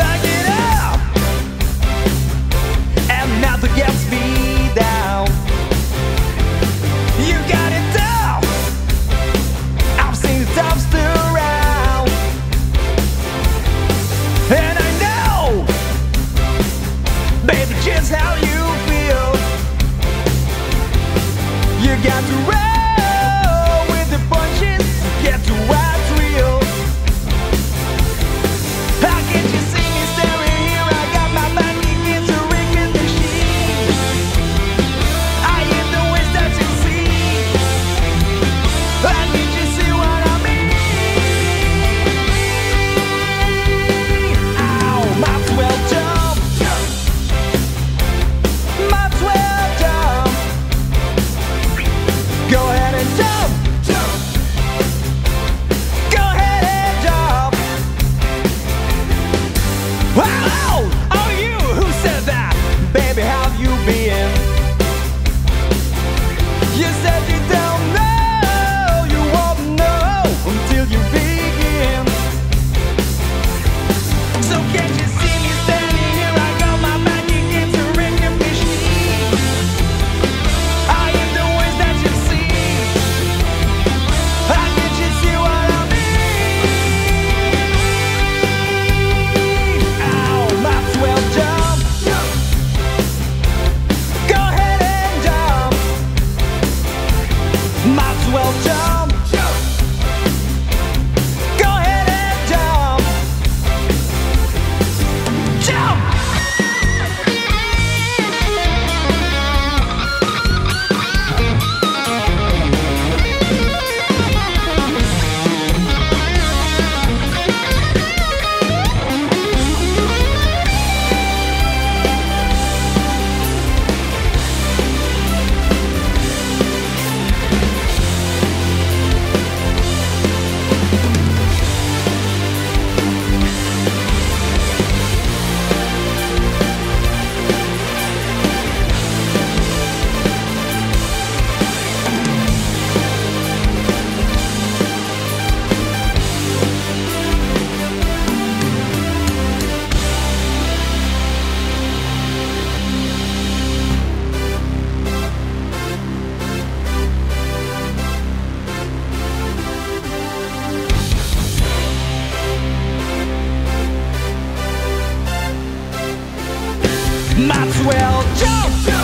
I get up and nothing gets me down. You got it down. I've seen the dumpster around, and I know, baby, just how you feel. You got to. well jump.